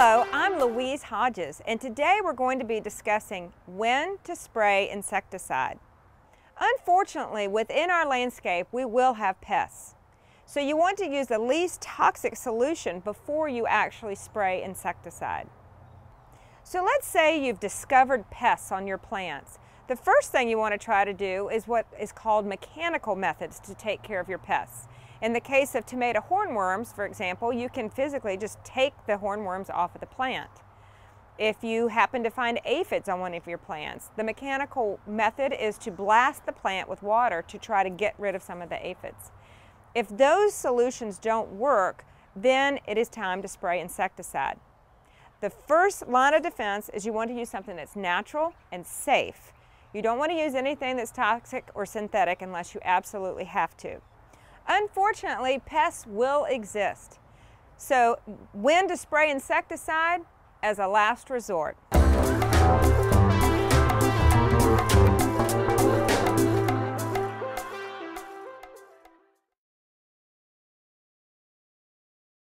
Hello, I'm Louise Hodges, and today we're going to be discussing when to spray insecticide. Unfortunately, within our landscape, we will have pests. So you want to use the least toxic solution before you actually spray insecticide. So let's say you've discovered pests on your plants. The first thing you want to try to do is what is called mechanical methods to take care of your pests. In the case of tomato hornworms, for example, you can physically just take the hornworms off of the plant. If you happen to find aphids on one of your plants, the mechanical method is to blast the plant with water to try to get rid of some of the aphids. If those solutions don't work, then it is time to spray insecticide. The first line of defense is you want to use something that's natural and safe. You don't want to use anything that's toxic or synthetic unless you absolutely have to. Unfortunately, pests will exist. So when to spray insecticide? As a last resort.